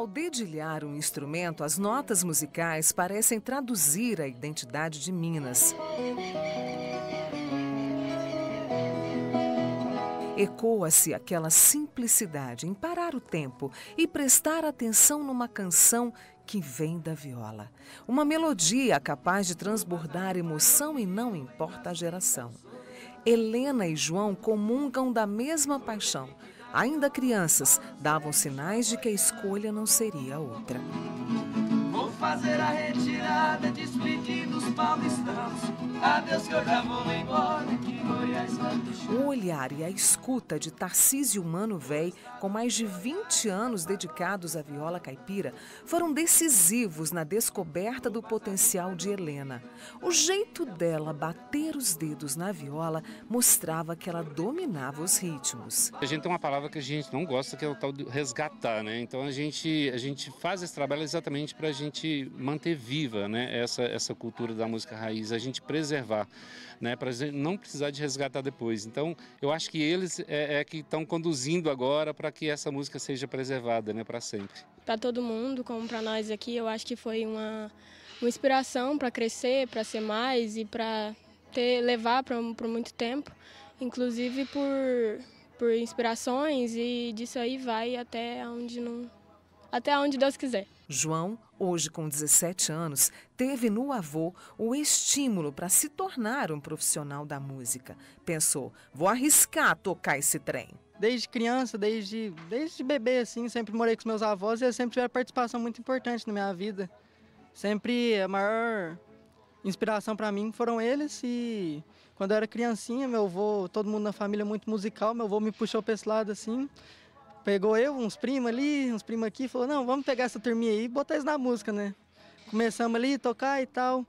Ao dedilhar um instrumento, as notas musicais parecem traduzir a identidade de Minas. Ecoa-se aquela simplicidade em parar o tempo e prestar atenção numa canção que vem da viola. Uma melodia capaz de transbordar emoção e não importa a geração. Helena e João comungam da mesma paixão. Ainda crianças, davam sinais de que a escolha não seria outra. Vou fazer a retirada, despedindo os paulistanos. Adeus que eu já vou embora, O olhar e a escuta de Tarcísio Mano Véi, com mais de 20 anos dedicados à viola caipira, foram decisivos na descoberta do potencial de Helena. O jeito dela bater os dedos na viola mostrava que ela dominava os ritmos. A gente tem uma palavra que a gente não gosta, que é o tal de resgatar, né? Então a gente, a gente faz esse trabalho exatamente para a gente manter viva né? essa, essa cultura da música raiz, a gente preservar, né? para não precisar de resgatar depois. Então eu acho que eles é, é que estão conduzindo agora para que essa música seja preservada né? para sempre. Para todo mundo, como para nós aqui, eu acho que foi uma, uma inspiração para crescer, para ser mais e para ter levar por muito tempo, inclusive por, por inspirações e disso aí vai até onde não até onde Deus quiser. João, hoje com 17 anos, teve no avô o estímulo para se tornar um profissional da música. Pensou: vou arriscar tocar esse trem. Desde criança, desde, desde bebê, assim, sempre morei com os meus avós e eles sempre tiveram participação muito importante na minha vida. Sempre a maior inspiração para mim foram eles e quando eu era criancinha, meu avô, todo mundo na família muito musical, meu avô me puxou para esse lado assim pegou eu, uns primos ali, uns primos aqui, falou, não, vamos pegar essa turminha aí e botar isso na música, né? Começamos ali, tocar e tal.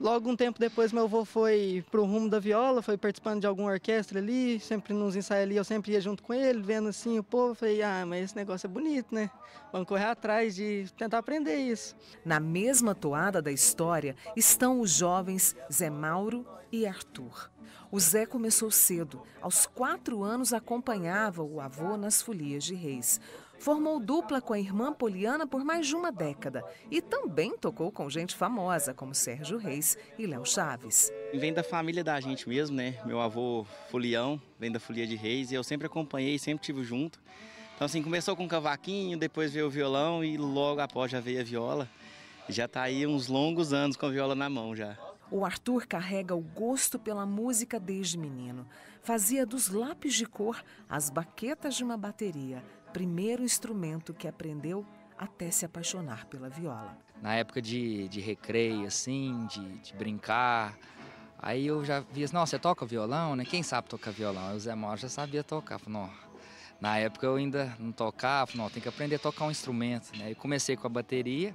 Logo um tempo depois meu avô foi pro rumo da viola, foi participando de alguma orquestra ali, sempre nos ensaios ali, eu sempre ia junto com ele, vendo assim o povo, falei, ah, mas esse negócio é bonito, né? Vamos correr atrás de tentar aprender isso. Na mesma toada da história estão os jovens Zé Mauro e Arthur. O Zé começou cedo. Aos quatro anos acompanhava o avô nas folias de reis. Formou dupla com a irmã Poliana por mais de uma década e também tocou com gente famosa como Sérgio Reis e Léo Chaves. Vem da família da gente mesmo, né? Meu avô Folião vem da Folia de Reis e eu sempre acompanhei, sempre tive junto. Então assim, começou com o cavaquinho, depois veio o violão e logo após já veio a viola. Já está aí uns longos anos com a viola na mão já. O Arthur carrega o gosto pela música desde menino. Fazia dos lápis de cor as baquetas de uma bateria, primeiro instrumento que aprendeu até se apaixonar pela viola. Na época de, de recreio, assim, de, de brincar, aí eu já via, não, você toca violão, né? Quem sabe tocar violão? Aí o Zé Mauro já sabia tocar. Falei. Na época eu ainda não tocava, não, tem que aprender a tocar um instrumento, né? Comecei com a bateria,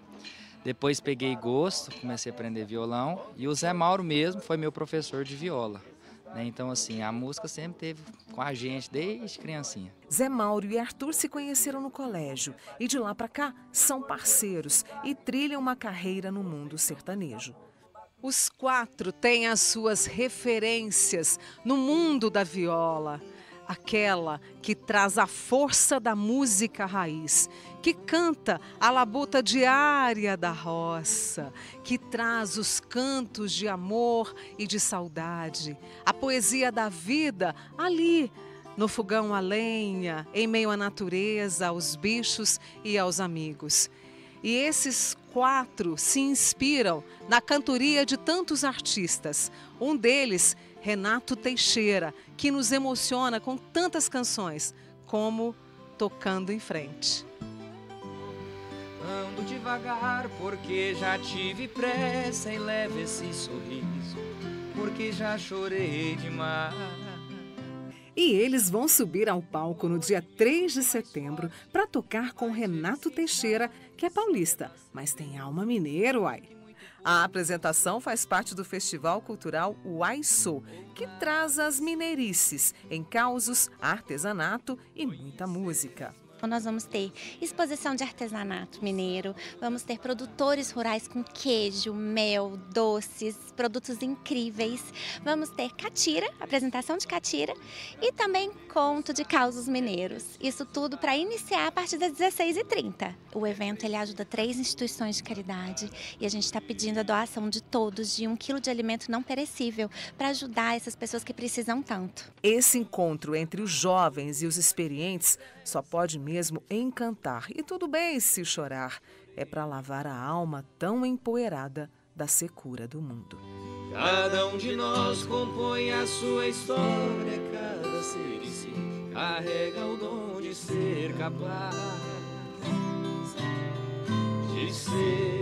depois peguei gosto, comecei a aprender violão e o Zé Mauro mesmo foi meu professor de viola. Né? Então, assim, a música sempre teve com a gente desde criancinha. Zé Mauro e Arthur se conheceram no colégio e de lá para cá são parceiros e trilham uma carreira no mundo sertanejo. Os quatro têm as suas referências no mundo da viola aquela que traz a força da música raiz, que canta a labuta diária da roça, que traz os cantos de amor e de saudade, a poesia da vida ali no fogão a lenha, em meio à natureza, aos bichos e aos amigos. E esses quatro se inspiram na cantoria de tantos artistas. Um deles Renato Teixeira, que nos emociona com tantas canções, como Tocando em Frente. Ando devagar porque já tive pressa e leve esse sorriso, porque já chorei demais. E eles vão subir ao palco no dia 3 de setembro para tocar com Renato Teixeira, que é paulista, mas tem alma mineiro, ai. A apresentação faz parte do Festival Cultural Uaiçô, que traz as mineirices em causos, artesanato e muita música. Nós vamos ter exposição de artesanato mineiro, vamos ter produtores rurais com queijo, mel, doces, produtos incríveis. Vamos ter catira, apresentação de catira e também conto de causos mineiros. Isso tudo para iniciar a partir das 16h30. O evento ele ajuda três instituições de caridade e a gente está pedindo a doação de todos de um quilo de alimento não perecível para ajudar essas pessoas que precisam tanto. Esse encontro entre os jovens e os experientes só pode mesmo encantar. E tudo bem se chorar. É para lavar a alma tão empoeirada da secura do mundo. Cada um de nós compõe a sua história, cada ser em si carrega o dom de ser capaz de ser